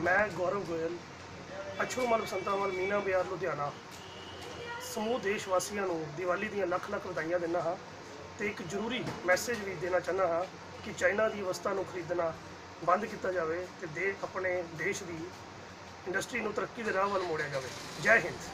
ਮੈਂ ਗੌਰਵ ਗੋਇਲ ਅਛੂਮਲ ਬਸੰਤਾਵਲ ਮੀਨਾ ਬਿਆਰ ਲੁਧਿਆਣਾ। ਸਮੂਹ ਦੇਸ਼ ਵਾਸੀਆਂ ਨੂੰ ਦੀਵਾਲੀ ਦੀਆਂ ਲੱਖ ਲੱਖ ਵਧਾਈਆਂ ਦਿੰਦਾ ਹਾਂ ਤੇ ਇੱਕ ਜ਼ਰੂਰੀ ਮੈਸੇਜ ਵੀ ਦੇਣਾ ਚਾਹੁੰਦਾ ਹਾਂ ਕਿ ਚਾਈਨਾ ਦੀ ਵਸਤਾਂ ਨੂੰ ਖਰੀਦਣਾ ਬੰਦ ਕੀਤਾ ਜਾਵੇ ਤੇ ਦੇ ਆਪਣੇ ਦੇਸ਼ ਦੀ ਇੰਡਸਟਰੀ ਨੂੰ ਤਰੱਕੀ ਦੇ ਰਾਹ ਵੱਲ ਮੋੜਿਆ ਜਾਵੇ। ਜੈ ਹਿੰਦ।